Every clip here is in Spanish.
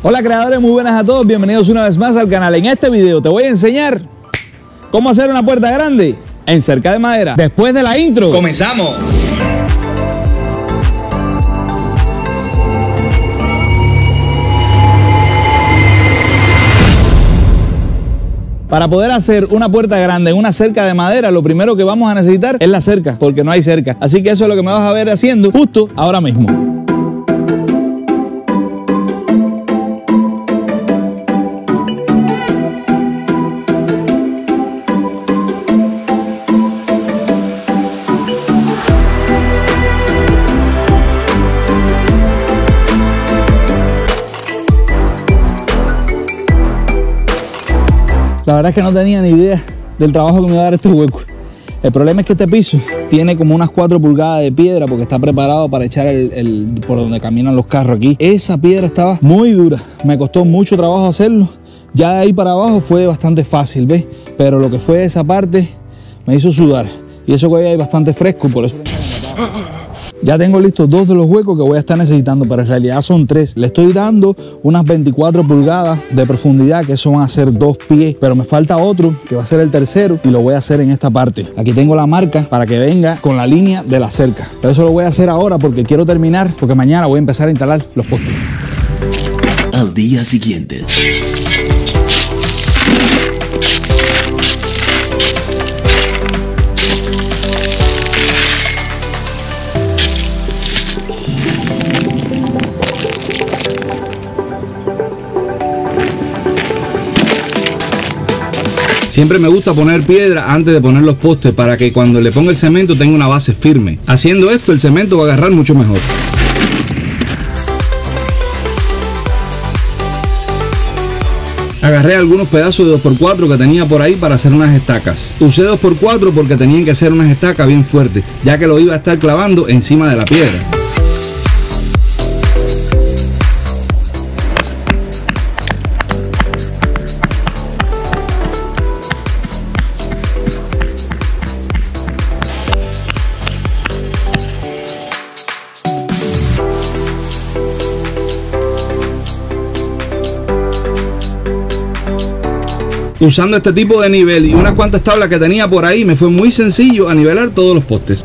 Hola creadores, muy buenas a todos, bienvenidos una vez más al canal. En este video te voy a enseñar cómo hacer una puerta grande en cerca de madera. Después de la intro, ¡Comenzamos! Para poder hacer una puerta grande en una cerca de madera, lo primero que vamos a necesitar es la cerca, porque no hay cerca. Así que eso es lo que me vas a ver haciendo justo ahora mismo. Es que no tenía ni idea del trabajo que me iba a dar este hueco. El problema es que este piso tiene como unas 4 pulgadas de piedra porque está preparado para echar el, el, por donde caminan los carros aquí. Esa piedra estaba muy dura. Me costó mucho trabajo hacerlo. Ya de ahí para abajo fue bastante fácil, ¿ves? Pero lo que fue esa parte me hizo sudar. Y eso que hoy hay bastante fresco, por eso... Ya tengo listos dos de los huecos que voy a estar necesitando, pero en realidad son tres. Le estoy dando unas 24 pulgadas de profundidad, que eso van a ser dos pies, pero me falta otro, que va a ser el tercero, y lo voy a hacer en esta parte. Aquí tengo la marca para que venga con la línea de la cerca. Pero eso lo voy a hacer ahora porque quiero terminar, porque mañana voy a empezar a instalar los postes. Al día siguiente. Siempre me gusta poner piedra antes de poner los postes para que cuando le ponga el cemento tenga una base firme. Haciendo esto el cemento va a agarrar mucho mejor. Agarré algunos pedazos de 2x4 que tenía por ahí para hacer unas estacas. Usé 2x4 porque tenían que ser unas estacas bien fuertes, ya que lo iba a estar clavando encima de la piedra. Usando este tipo de nivel y unas cuantas tablas que tenía por ahí, me fue muy sencillo a nivelar todos los postes.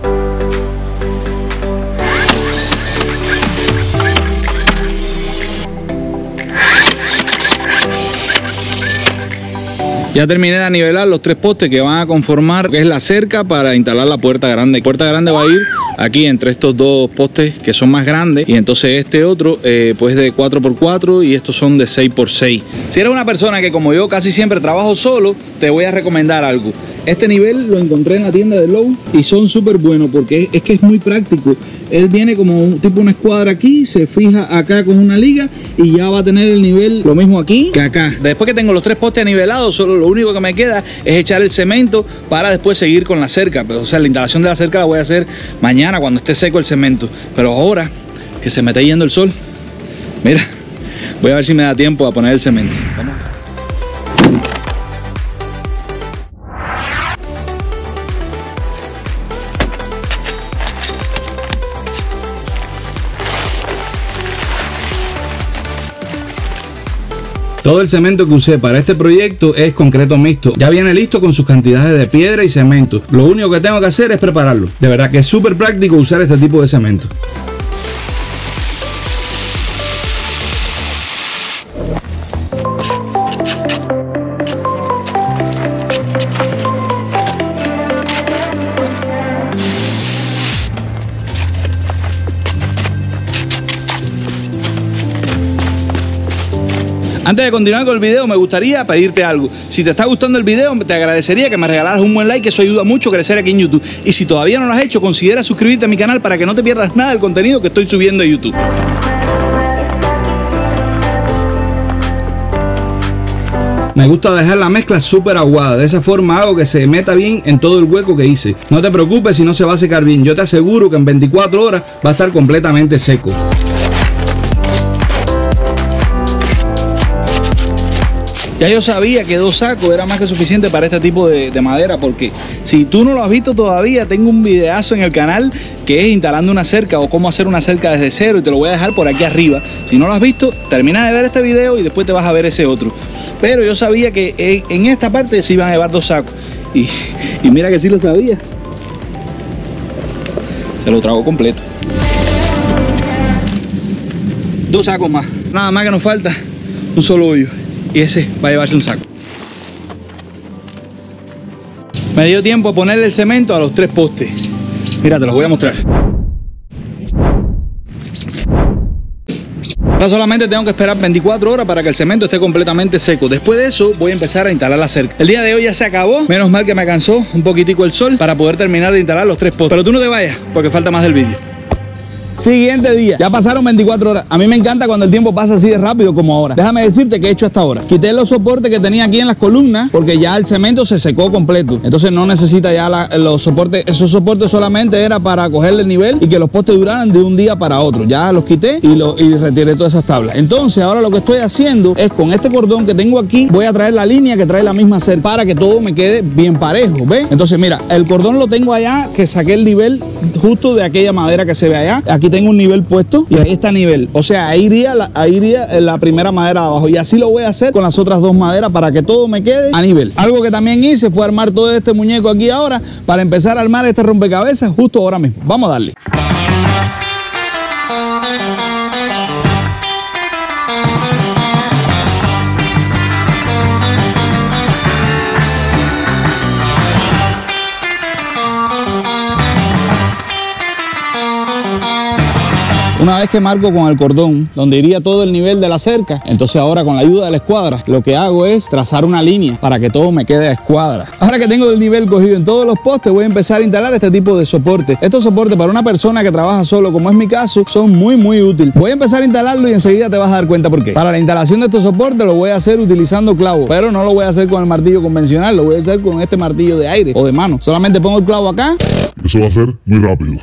Ya terminé de nivelar los tres postes que van a conformar que es la cerca para instalar la puerta grande. La puerta grande va a ir aquí entre estos dos postes que son más grandes y entonces este otro eh, pues de 4x4 y estos son de 6x6. Si eres una persona que como yo casi siempre trabajo solo, te voy a recomendar algo. Este nivel lo encontré en la tienda de Low y son súper buenos porque es, que es muy práctico. Él viene como un tipo una escuadra aquí, se fija acá con una liga y ya va a tener el nivel lo mismo aquí que acá. Después que tengo los tres postes nivelados, solo lo único que me queda es echar el cemento para después seguir con la cerca. Pero, o sea, la instalación de la cerca la voy a hacer mañana cuando esté seco el cemento. Pero ahora que se me está yendo el sol, mira, voy a ver si me da tiempo a poner el cemento. Todo el cemento que usé para este proyecto es concreto mixto. Ya viene listo con sus cantidades de piedra y cemento. Lo único que tengo que hacer es prepararlo. De verdad que es súper práctico usar este tipo de cemento. Antes de continuar con el video, me gustaría pedirte algo. Si te está gustando el video, te agradecería que me regalaras un buen like, eso ayuda mucho a crecer aquí en YouTube. Y si todavía no lo has hecho, considera suscribirte a mi canal para que no te pierdas nada del contenido que estoy subiendo a YouTube. Me gusta dejar la mezcla súper aguada, de esa forma hago que se meta bien en todo el hueco que hice. No te preocupes si no se va a secar bien, yo te aseguro que en 24 horas va a estar completamente seco. Ya yo sabía que dos sacos era más que suficiente para este tipo de, de madera, porque si tú no lo has visto todavía, tengo un videazo en el canal que es instalando una cerca o cómo hacer una cerca desde cero y te lo voy a dejar por aquí arriba. Si no lo has visto, termina de ver este video y después te vas a ver ese otro. Pero yo sabía que en esta parte se iban a llevar dos sacos. Y, y mira que sí lo sabía. Se lo trago completo. Dos sacos más. Nada más que nos falta un solo hoyo. Y ese va a llevarse un saco. Me dio tiempo a ponerle el cemento a los tres postes. Mira, te los voy a mostrar. Ahora solamente tengo que esperar 24 horas para que el cemento esté completamente seco. Después de eso voy a empezar a instalar la cerca. El día de hoy ya se acabó. Menos mal que me cansó un poquitico el sol para poder terminar de instalar los tres postes. Pero tú no te vayas porque falta más del vídeo. Siguiente día, ya pasaron 24 horas. A mí me encanta cuando el tiempo pasa así de rápido como ahora. Déjame decirte que he hecho hasta ahora. Quité los soportes que tenía aquí en las columnas porque ya el cemento se secó completo. Entonces no necesita ya los soportes. Esos soportes solamente era para cogerle el nivel y que los postes duraran de un día para otro. Ya los quité y, lo, retiré todas esas tablas. Entonces ahora lo que estoy haciendo es con este cordón que tengo aquí, voy a traer la línea que trae la misma cerca para que todo me quede bien parejo. ¿Ves? Entonces mira, el cordón lo tengo allá que saqué el nivel justo de aquella madera que se ve allá. Tengo un nivel puesto y ahí está nivel. O sea, iría, ahí iría la primera madera de abajo. Y así lo voy a hacer con las otras dos maderas para que todo me quede a nivel. Algo que también hice fue armar todo este muñeco aquí ahora para empezar a armar este rompecabezas justo ahora mismo. Vamos a darle. Una vez que marco con el cordón donde iría todo el nivel de la cerca, entonces ahora con la ayuda de la escuadra, lo que hago es trazar una línea para que todo me quede a escuadra. Ahora que tengo el nivel cogido en todos los postes, voy a empezar a instalar este tipo de soporte. Estos soportes para una persona que trabaja solo, como es mi caso, son muy muy útiles. Voy a empezar a instalarlo y enseguida te vas a dar cuenta por qué. Para la instalación de estos soportes lo voy a hacer utilizando clavos, pero no lo voy a hacer con el martillo convencional, lo voy a hacer con este martillo de aire o de mano. Solamente pongo el clavo acá. Eso va a ser muy rápido.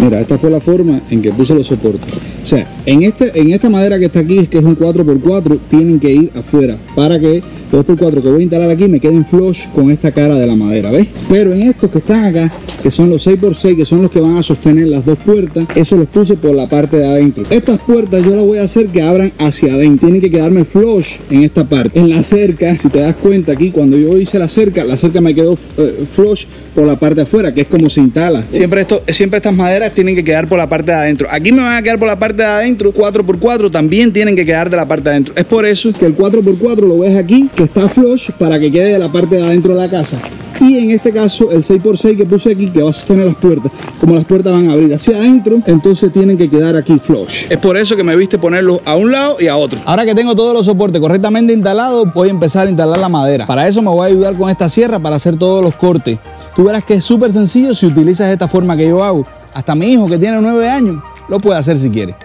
Mira, esta fue la forma en que puse los soportes. O sea, en, este, en esta madera que está aquí, que es un 4x4, tienen que ir afuera para que 2x4 que voy a instalar aquí me queden flush con esta cara de la madera, ¿ves? Pero en estos que están acá, que son los 6x6, que son los que van a sostener las dos puertas, eso los puse por la parte de adentro. Estas puertas yo las voy a hacer que abran hacia adentro. Tienen que quedarme flush en esta parte. En la cerca, si te das cuenta aquí, cuando yo hice la cerca, la cerca me quedó eh, flush por la parte de afuera, que es como se instala. Siempre, esto, siempre estas maderas tienen que quedar por la parte de adentro. Aquí me van a quedar por la parte de adentro, 4x4 también tienen que quedar de la parte de adentro. Es por eso que el 4x4 lo ves aquí, que está flush para que quede de la parte de adentro de la casa. Y en este caso el 6x6 que puse aquí, que va a sostener las puertas, como las puertas van a abrir hacia adentro, entonces tienen que quedar aquí flush. Es por eso que me viste ponerlos a un lado y a otro. Ahora que tengo todos los soportes correctamente instalados, voy a empezar a instalar la madera. Para eso me voy a ayudar con esta sierra para hacer todos los cortes. Tú verás que es súper sencillo si utilizas esta forma que yo hago. Hasta mi hijo que tiene 9 años lo puede hacer si quiere.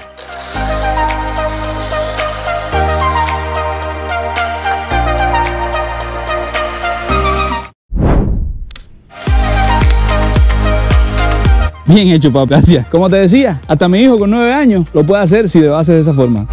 Bien hecho, papi. Gracias. Como te decía, hasta mi hijo con 9 años lo puede hacer si lo hace de esa forma.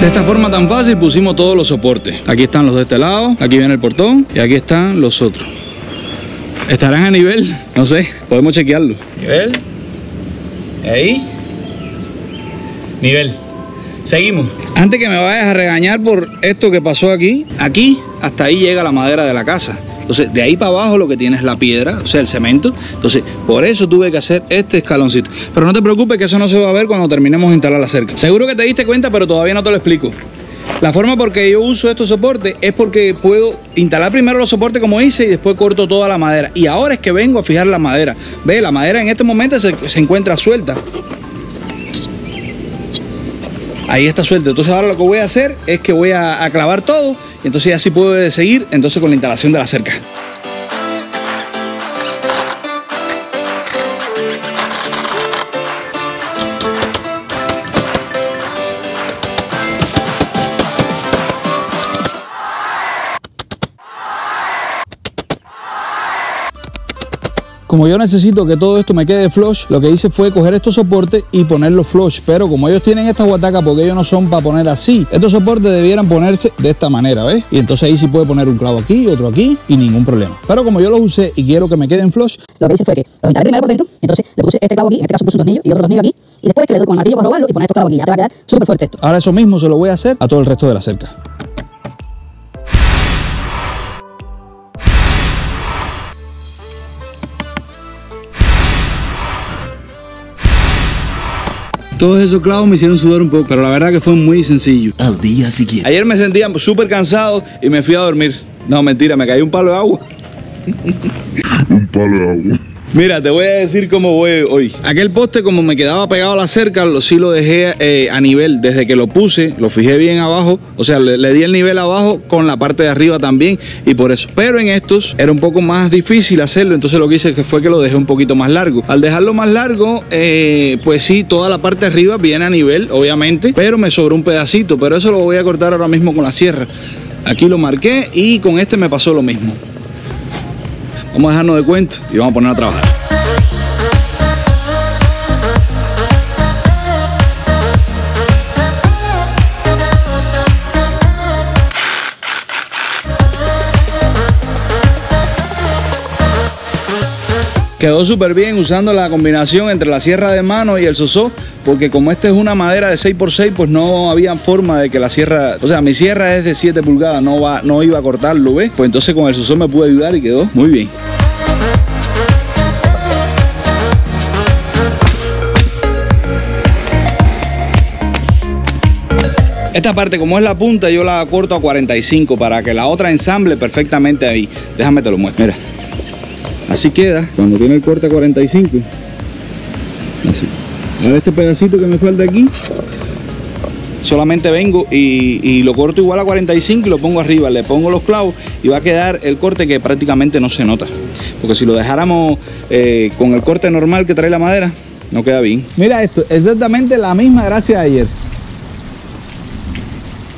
De esta forma tan fácil pusimos todos los soportes. Aquí están los de este lado, aquí viene el portón y aquí están los otros. ¿Estarán a nivel? No sé, podemos chequearlo. Nivel. Ahí. Nivel. Seguimos. Antes que me vayas a regañar por esto que pasó aquí, aquí hasta ahí llega la madera de la casa. Entonces, de ahí para abajo lo que tiene es la piedra, o sea, el cemento. Entonces, por eso tuve que hacer este escaloncito. Pero no te preocupes que eso no se va a ver cuando terminemos de instalar la cerca. Seguro que te diste cuenta, pero todavía no te lo explico. La forma por que yo uso estos soportes es porque puedo instalar primero los soportes como hice y después corto toda la madera. Y ahora es que vengo a fijar la madera. Ve, la madera en este momento se, se encuentra suelta. Ahí está suelto. Entonces ahora lo que voy a hacer es que voy a, clavar todo y entonces ya sí puedo seguir entonces con la instalación de la cerca. Como yo necesito que todo esto me quede flush, lo que hice fue coger estos soportes y ponerlos flush. Pero como ellos tienen esta guataca, porque ellos no son para poner así, estos soportes debieran ponerse de esta manera, ¿ves? Y entonces ahí sí puede poner un clavo aquí, otro aquí y ningún problema. Pero como yo los usé y quiero que me queden flush, lo que hice fue que los instalé primero por dentro, entonces le puse este clavo aquí, en este caso puse un tornillo y otro tornillo aquí, y después que le doy con el martillo para robarlo y poner estos clavos aquí, ya te va a quedar súper fuerte esto. ahora eso mismo se lo voy a hacer a todo el resto de la cerca. Todos esos clavos me hicieron sudar un poco, pero la verdad que fue muy sencillo. Al día siguiente. Ayer me sentía súper cansado y me fui a dormir. No, mentira, me cayó un palo de agua. Un palo de agua. Mira, te voy a decir cómo voy hoy. Aquel poste, como me quedaba pegado a la cerca, lo, sí lo dejé eh, a nivel. Desde que lo puse, lo fijé bien abajo. O sea, le, di el nivel abajo con la parte de arriba también. Y por eso. Pero en estos era un poco más difícil hacerlo. Entonces lo que hice fue que lo dejé un poquito más largo. Al dejarlo más largo, eh, pues sí, toda la parte de arriba viene a nivel, obviamente. Pero me sobró un pedacito. Pero eso lo voy a cortar ahora mismo con la sierra. Aquí lo marqué y con este me pasó lo mismo. Vamos a dejarnos de cuento y vamos a poner a trabajar. Quedó súper bien usando la combinación entre la sierra de mano y el sosó, porque como esta es una madera de 6x6, pues no había forma de que la sierra, o sea, mi sierra es de 7 pulgadas, no, va, no iba a cortarlo, ¿ves? Pues entonces con el sosó me pude ayudar y quedó muy bien. Esta parte, como es la punta, yo la corto a 45 para que la otra ensamble perfectamente ahí. Déjame te lo muestro. Mira. Así queda cuando tiene el corte a 45. Así. Ahora este pedacito que me falta aquí, solamente vengo y, y lo corto igual a 45 y lo pongo arriba. Le pongo los clavos y va a quedar el corte que prácticamente no se nota. Porque si lo dejáramos eh, con el corte normal que trae la madera, no queda bien. Mira esto, exactamente la misma gracia de ayer.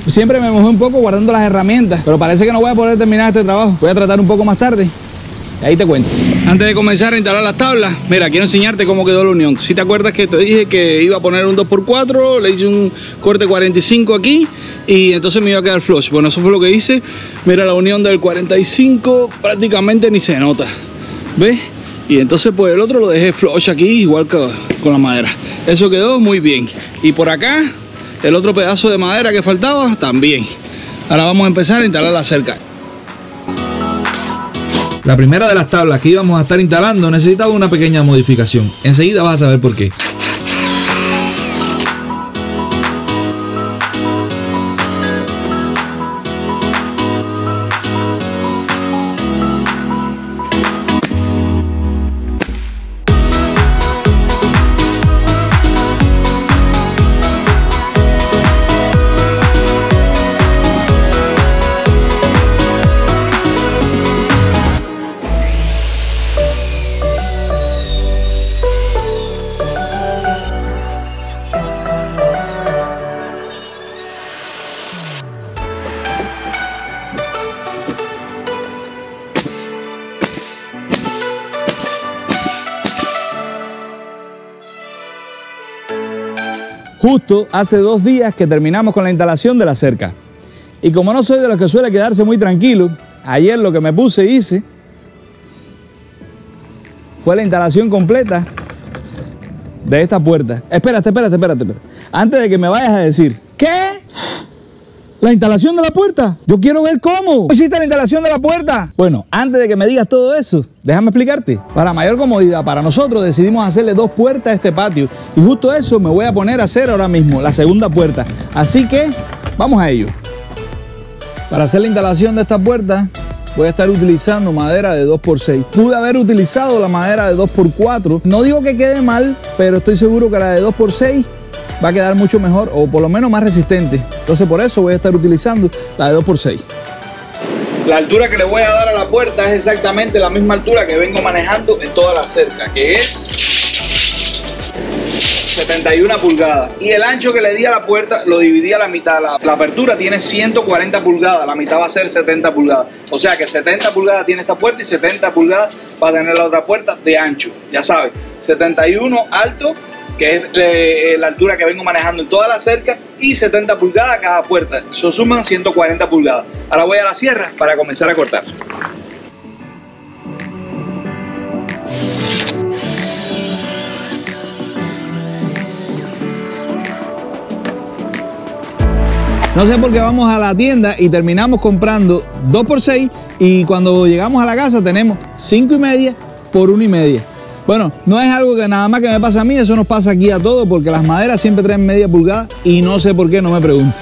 Siempre me mojé un poco guardando las herramientas, pero parece que no voy a poder terminar este trabajo. Voy a tratar un poco más tarde. Ahí te cuento. Antes de comenzar a instalar las tablas, mira, quiero enseñarte cómo quedó la unión. Si te acuerdas que te dije que iba a poner un 2x4, le hice un corte 45 aquí y entonces me iba a quedar flush. Bueno, eso fue lo que hice. Mira, la unión del 45 prácticamente ni se nota. ¿Ves? Y entonces pues el otro lo dejé flush aquí, igual que con la madera. Eso quedó muy bien. Y por acá, el otro pedazo de madera que faltaba, también. Ahora vamos a empezar a instalar la cerca. La primera de las tablas que íbamos a estar instalando necesitaba una pequeña modificación. Enseguida vas a saber por qué. Justo hace dos días que terminamos con la instalación de la cerca. Y como no soy de los que suele quedarse muy tranquilo, ayer lo que me puse y hice fue la instalación completa de esta puerta. Espérate, espérate, espérate, espérate. Antes de que me vayas a decir, ¿qué? ¿La instalación de la puerta? Yo quiero ver cómo. ¿Hiciste la instalación de la puerta? Bueno, antes de que me digas todo eso, déjame explicarte. Para mayor comodidad, para nosotros decidimos hacerle dos puertas a este patio. Y justo eso me voy a poner a hacer ahora mismo, la segunda puerta. Así que, vamos a ello. Para hacer la instalación de esta puerta, voy a estar utilizando madera de 2x6. Pude haber utilizado la madera de 2x4. No digo que quede mal, pero estoy seguro que la de 2x6 va a quedar mucho mejor o por lo menos más resistente. Entonces por eso voy a estar utilizando la de 2x6. La altura que le voy a dar a la puerta es exactamente la misma altura que vengo manejando en toda la cerca, que es 71 pulgadas. Y el ancho que le di a la puerta lo dividí a la mitad. La, la, apertura tiene 140 pulgadas, la mitad va a ser 70 pulgadas. O sea que 70 pulgadas tiene esta puerta y 70 pulgadas va a tener la otra puerta de ancho. Ya sabes, 71 alto, que es eh, la altura que vengo manejando en toda la cerca, y 70 pulgadas cada puerta. Eso suman 140 pulgadas. Ahora voy a la sierra para comenzar a cortar. No sé por qué vamos a la tienda y terminamos comprando 2 por 6 y cuando llegamos a la casa tenemos 5 y media por 1 y media. Bueno, no es algo que nada más que me pasa a mí, eso nos pasa aquí a todos porque las maderas siempre traen media pulgada y no sé por qué, no me pregunte.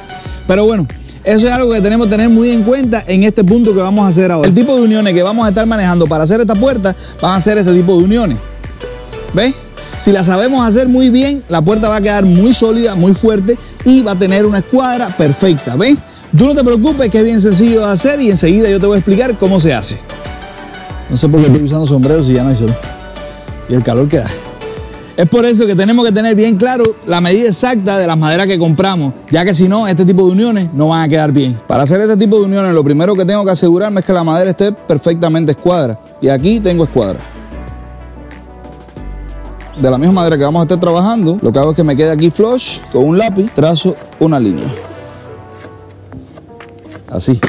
Pero bueno, eso es algo que tenemos que tener muy en cuenta en este punto que vamos a hacer ahora. El tipo de uniones que vamos a estar manejando para hacer esta puerta van a ser este tipo de uniones. ¿Ves? Si la sabemos hacer muy bien, la puerta va a quedar muy sólida, muy fuerte y va a tener una escuadra perfecta. ¿Ven? Tú no te preocupes que es bien sencillo de hacer y enseguida yo te voy a explicar cómo se hace. No sé por qué estoy usando sombreros si ya no hay sol. Y el calor que da. Es por eso que tenemos que tener bien claro la medida exacta de las maderas que compramos, ya que si no, este tipo de uniones no van a quedar bien. Para hacer este tipo de uniones, lo primero que tengo que asegurarme es que la madera esté perfectamente escuadra. Y aquí tengo escuadra de la misma madera que vamos a estar trabajando, lo que hago es que me quede aquí flush, con un lápiz, trazo una línea. Así.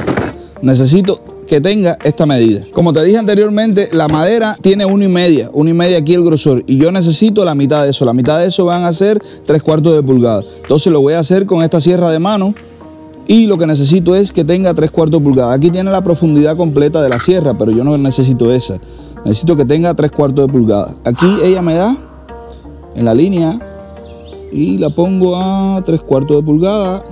Necesito que tenga esta medida. Como te dije anteriormente, la madera tiene uno y media, uno y media aquí el grosor, y yo necesito la mitad de eso. La mitad de eso van a ser tres cuartos de pulgada. Entonces lo voy a hacer con esta sierra de mano, y lo que necesito es que tenga tres cuartos de pulgada. Aquí tiene la profundidad completa de la sierra, pero yo no necesito esa. Necesito que tenga tres cuartos de pulgada. Aquí ella me da en la línea y la pongo a tres cuartos de pulgada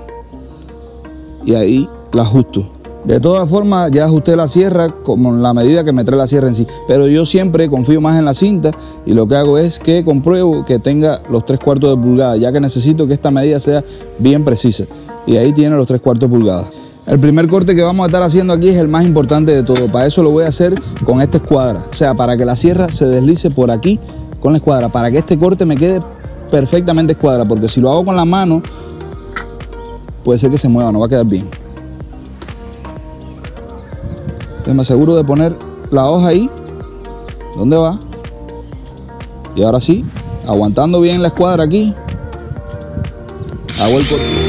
y ahí la ajusto. De todas formas, ya ajusté la sierra como la medida que me trae la sierra en sí. Pero yo siempre confío más en la cinta y lo que hago es que compruebo que tenga los tres cuartos de pulgada, ya que necesito que esta medida sea bien precisa. Y ahí tiene los tres cuartos de pulgada. El primer corte que vamos a estar haciendo aquí es el más importante de todo. Para eso lo voy a hacer con esta escuadra. O sea, para que la sierra se deslice por aquí con la escuadra para que este corte me quede perfectamente escuadra, porque si lo hago con la mano, puede ser que se mueva, no va a quedar bien. Me aseguro de poner la hoja ahí, donde va, y ahora sí, aguantando bien la escuadra aquí, hago el corte.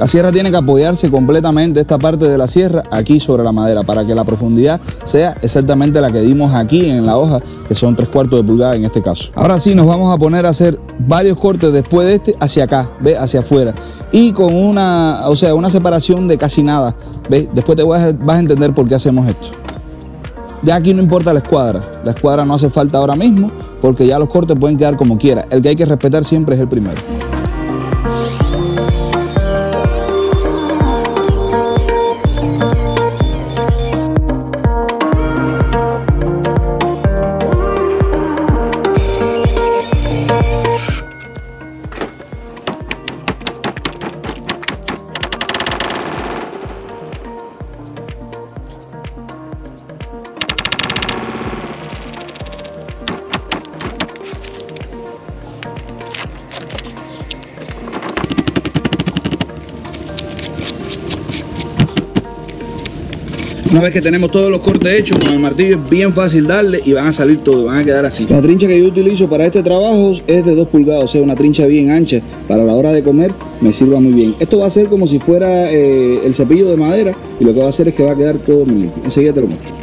La sierra tiene que apoyarse completamente esta parte de la sierra aquí sobre la madera para que la profundidad sea exactamente la que dimos aquí en la hoja, que son tres cuartos de pulgada en este caso. Ahora sí nos vamos a poner a hacer varios cortes después de este hacia acá, ve, hacia afuera. Y con una, o sea, una separación de casi nada, ve. Después te vas a, vas a entender por qué hacemos esto. Ya aquí no importa la escuadra, la escuadra no hace falta ahora mismo porque ya los cortes pueden quedar como quiera. El que hay que respetar siempre es el primero. Una vez que tenemos todos los cortes hechos, con el martillo es bien fácil darle y van a salir todos, van a quedar así. La trincha que yo utilizo para este trabajo es de 2 pulgadas, o sea, una trincha bien ancha. Para la hora de comer me sirva muy bien. Esto va a ser como si fuera eh, el cepillo de madera y lo que va a hacer es que va a quedar todo muy limpio. Enseguida te lo muestro.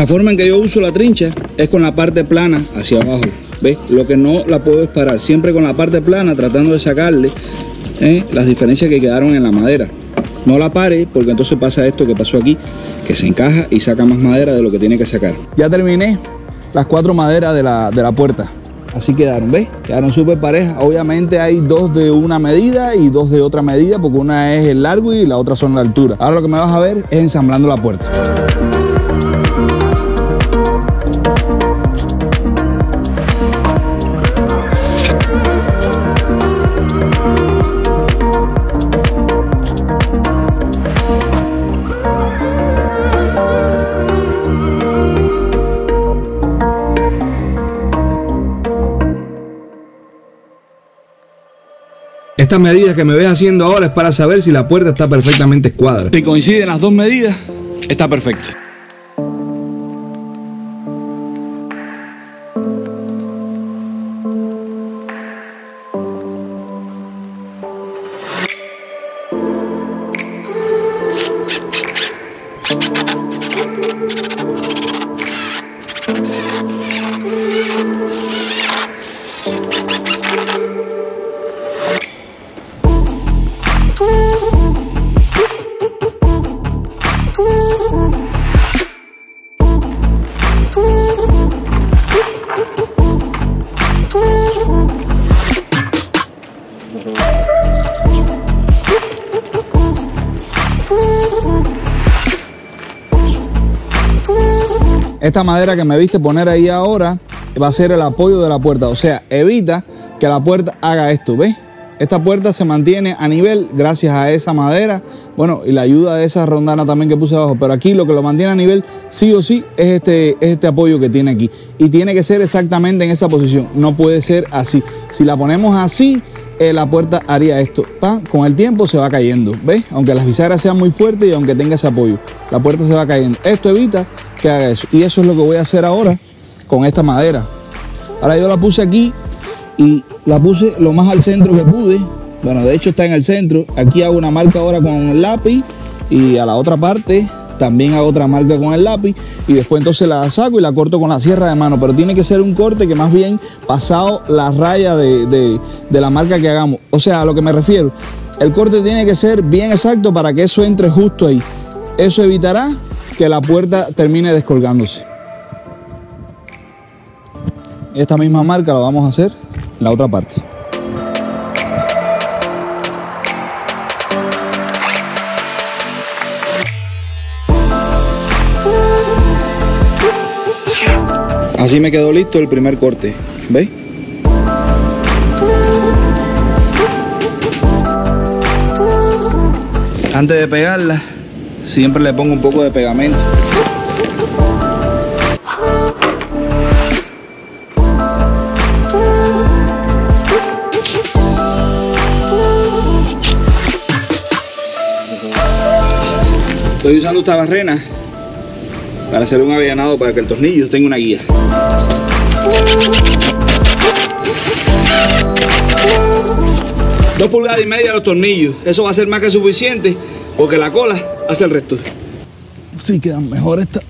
La forma en que yo uso la trincha es con la parte plana hacia abajo. ¿Ves? Lo que no la puedo disparar. Siempre con la parte plana tratando de sacarle ¿eh? las diferencias que quedaron en la madera. No la pare porque entonces pasa esto que pasó aquí, que se encaja y saca más madera de lo que tiene que sacar. Ya terminé las cuatro maderas de la, de la puerta. Así quedaron, ¿ves? Quedaron súper parejas. Obviamente hay dos de una medida y dos de otra medida, porque una es el largo y la otra son la altura. Ahora lo que me vas a ver es ensamblando la puerta. Estas medidas que me ves haciendo ahora es para saber si la puerta está perfectamente escuadra. Si coinciden las dos medidas, está perfecto. Esta madera que me viste poner ahí ahora va a ser el apoyo de la puerta. O sea, evita que la puerta haga esto, ¿ves? Esta puerta se mantiene a nivel gracias a esa madera, bueno, y la ayuda de esa rondana también que puse abajo. Pero aquí lo que lo mantiene a nivel, sí o sí, es este, es este apoyo que tiene aquí. Y tiene que ser exactamente en esa posición, no puede ser así. Si la ponemos así, eh, la puerta haría esto. Con el tiempo se va cayendo, ¿ves? Aunque las bisagras sean muy fuertes y aunque tenga ese apoyo, la puerta se va cayendo. Esto evita que haga eso. Y eso es lo que voy a hacer ahora con esta madera. Ahora yo la puse aquí y la puse lo más al centro que pude. Bueno, de hecho está en el centro. Aquí hago una marca ahora con el lápiz y a la otra parte también hago otra marca con el lápiz y después entonces la saco y la corto con la sierra de mano. Pero tiene que ser un corte que más bien pasado la raya de, de, de la marca que hagamos. O sea, a lo que me refiero, el corte tiene que ser bien exacto para que eso entre justo ahí. Eso evitará que la puerta termine descolgándose. Esta misma marca la vamos a hacer en la otra parte. Así me quedó listo el primer corte, ¿veis? Antes de pegarla, siempre le pongo un poco de pegamento. Estoy usando esta barrena para hacer un avellanado para que el tornillo tenga una guía. Dos pulgadas y media los tornillos. Eso va a ser más que suficiente porque la cola hace el resto. Sí, quedan mejor esta,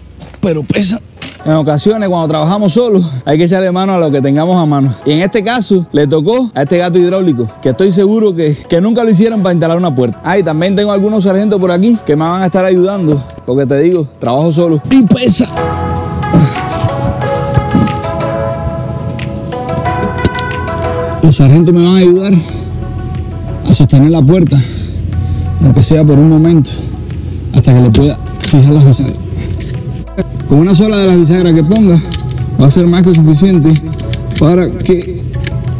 pero pesa. En ocasiones, cuando trabajamos solos, hay que echarle mano a lo que tengamos a mano. Y en este caso, le tocó a este gato hidráulico, que estoy seguro que, que nunca lo hicieron para instalar una puerta. Ah, y también tengo algunos sargentos por aquí que me van a estar ayudando, porque te digo, trabajo solo. Y pesa. Los sargentos me van a ayudar a sostener la puerta, aunque sea por un momento, hasta que le pueda fijar las bisagras. Con una sola de las bisagras que ponga va a ser más que suficiente para que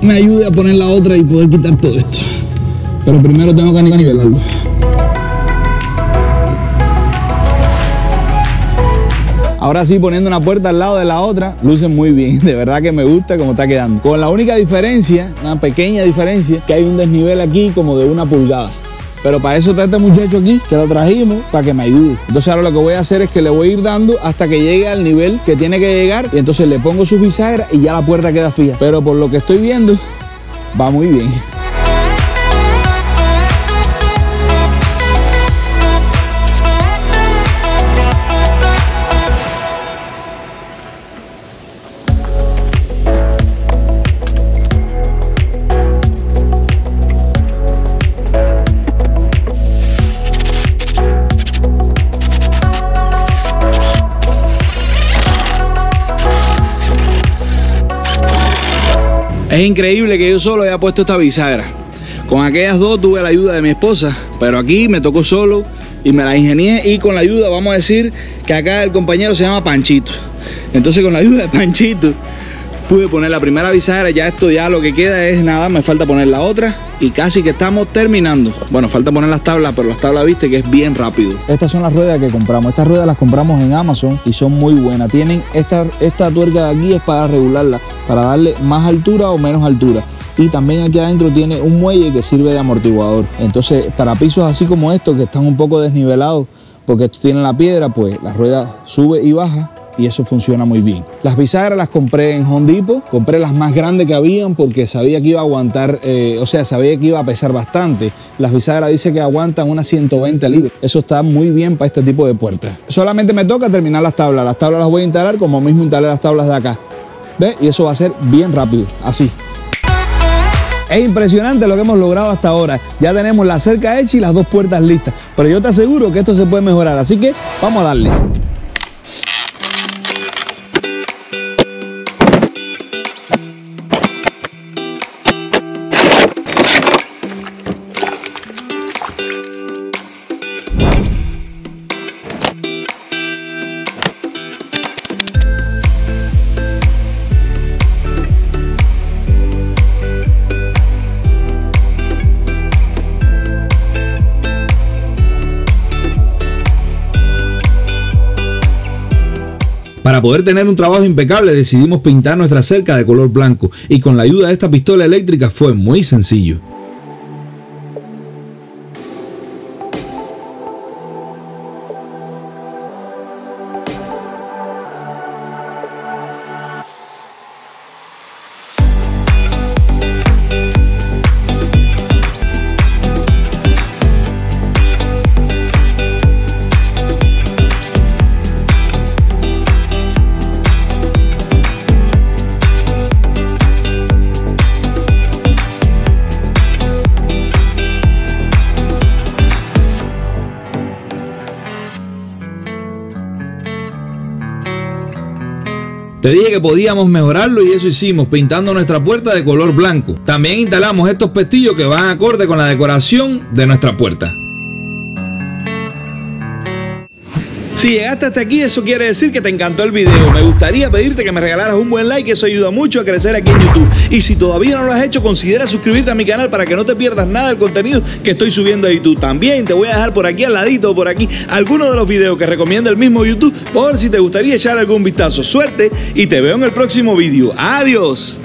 me ayude a poner la otra y poder quitar todo esto. Pero primero tengo que nivelarlo. Ahora sí, poniendo una puerta al lado de la otra, luce muy bien. De verdad que me gusta cómo está quedando. Con la única diferencia, una pequeña diferencia, que hay un desnivel aquí como de una pulgada. Pero para eso está este muchacho aquí, que lo trajimos para que me ayude. Entonces ahora lo que voy a hacer es que le voy a ir dando hasta que llegue al nivel que tiene que llegar. Y entonces le pongo su bisagra y ya la puerta queda fija. Pero por lo que estoy viendo, va muy bien. Es increíble que yo solo haya puesto esta bisagra. Con aquellas dos tuve la ayuda de mi esposa, pero aquí me tocó solo y me la ingenié y con la ayuda, vamos a decir que acá el compañero se llama Panchito. Entonces con la ayuda de Panchito pude poner la primera bisagra, ya esto ya lo que queda es nada, me falta poner la otra y casi que estamos terminando. Bueno, falta poner las tablas, pero las tablas viste que es bien rápido. Estas son las ruedas que compramos. Estas ruedas las compramos en Amazon y son muy buenas. Tienen esta, esta tuerca de aquí es para regularla, para darle más altura o menos altura y también aquí adentro tiene un muelle que sirve de amortiguador. Entonces, para pisos así como estos que están un poco desnivelados, porque esto tiene la piedra, pues la rueda sube y baja y eso funciona muy bien. Las bisagras las compré en Home Depot, compré las más grandes que habían porque sabía que iba a aguantar, eh, o sea, sabía que iba a pesar bastante. Las bisagras dice que aguantan unas 120 libras. Eso está muy bien para este tipo de puertas. Solamente me toca terminar las tablas. Las tablas las voy a instalar como mismo instalé las tablas de acá. ¿Ves? Y eso va a ser bien rápido, así. Es impresionante lo que hemos logrado hasta ahora. Ya tenemos la cerca hecha y las dos puertas listas. Pero yo te aseguro que esto se puede mejorar. Así que vamos a darle. Para poder tener un trabajo impecable decidimos pintar nuestra cerca de color blanco y con la ayuda de esta pistola eléctrica fue muy sencillo. Te dije que podíamos mejorarlo y eso hicimos, pintando nuestra puerta de color blanco. También instalamos estos pestillos que van acorde con la decoración de nuestra puerta. Si llegaste hasta aquí, eso quiere decir que te encantó el video. Me gustaría pedirte que me regalaras un buen like, eso ayuda mucho a crecer aquí en YouTube. Y si todavía no lo has hecho, considera suscribirte a mi canal para que no te pierdas nada del contenido que estoy subiendo a YouTube. También te voy a dejar por aquí al ladito, por aquí, algunos de los videos que recomienda el mismo YouTube, por si te gustaría echar algún vistazo. Suerte y te veo en el próximo video. Adiós.